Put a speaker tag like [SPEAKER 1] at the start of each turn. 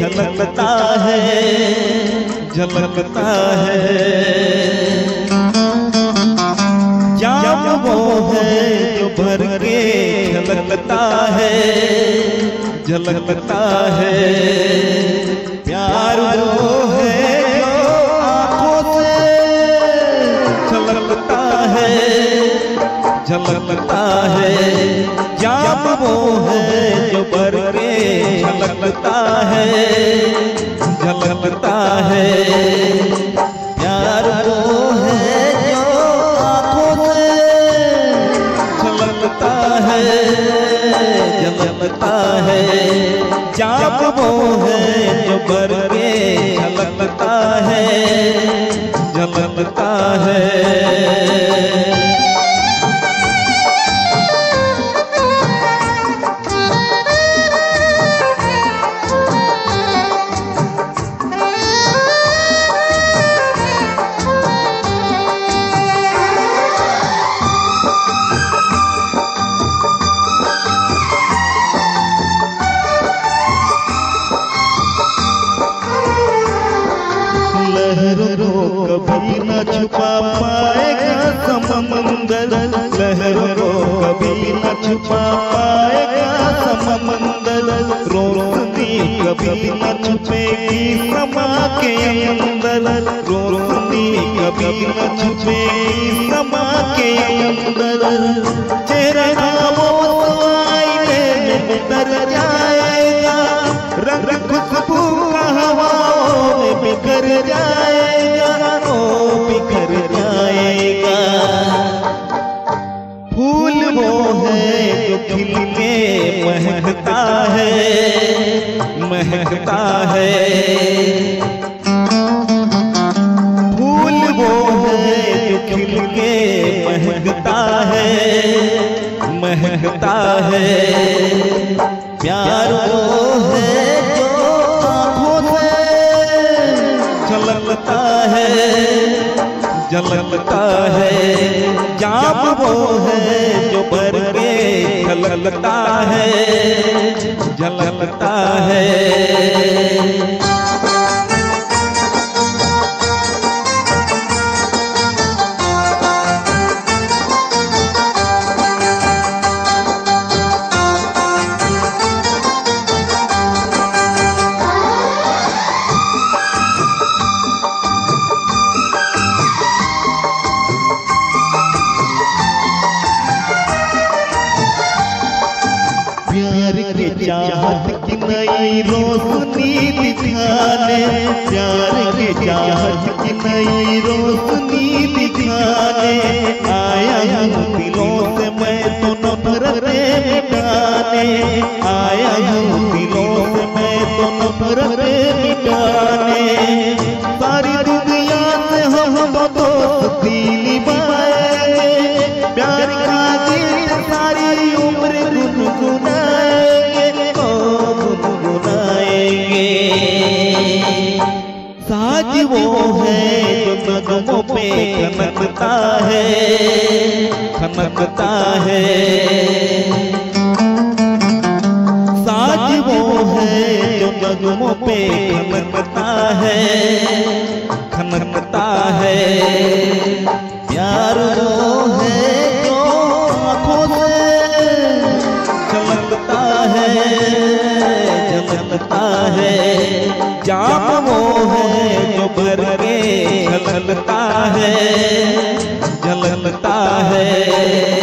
[SPEAKER 1] झलकता है झलकता है। जाप वो है जो भर के झलकता है झलकता है। प्यार वो है जो आँखों से झलकता है झलकता है। जाप वो है जो भर के झलकता है झलकता है। झलकता है। जाप वो है जो भर के झलकता है। झलकता है। न छुपा पाएगा समंदर लहरों को कभी न छुपा पाएगा समंदर रोशनी कभी न छुपेगी समा के अंदर रोशनी कभी न छुपेगी समा के अंदर चेहरा वो आईने में जाएगा रंग खुशबू हवाओं में बिखर महकता है महकता है। फूल वो है जो खिल के महकता है महकता है। प्यार वो है जो आँखों से है, झलकता है। जाप वो है झलकता है जलता है। नई रोशनी दिखाने, प्यार के चाहत नई रोशनी दिखाने। आया हूँ दिलों से मैं तो नफरतें मिटाने। आया हूँ दिलों से मैं तो नफरतें मिटाने। सारी दुनिया से हम तो दोस्ती है खनकता है। साज वो है जो कदमों पे खनकता है खनकता है। प्यार वो है झलकता है।